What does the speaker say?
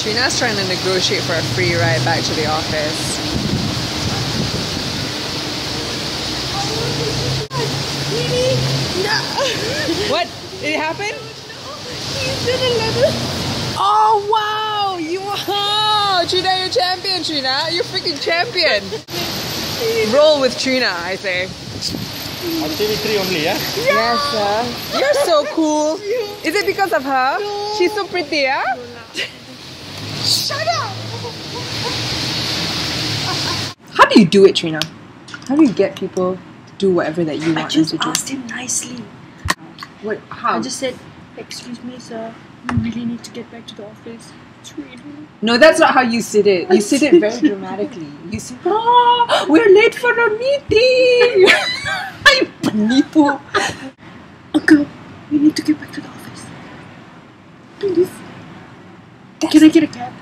Trina's trying to negotiate for a free ride back to the office. What? It happened? Oh wow! You wow! Trina, you're champion, Trina. You're freaking champion. Roll with Trina, I say. On TV3 only, yeah? Yes, sir. You're so cool. Is it because of her? She's so pretty, yeah? Do you do it, Trina? How do you get people to do whatever that you I want them just to do? asked him nicely. What? How? I just said, Excuse me, sir. We really need to get back to the office. No, that's not how you said it. You said it very dramatically. You said, "Oh, we're late for a meeting." penipu. Uncle, we need to get back to the office. Please. Can I get a cab?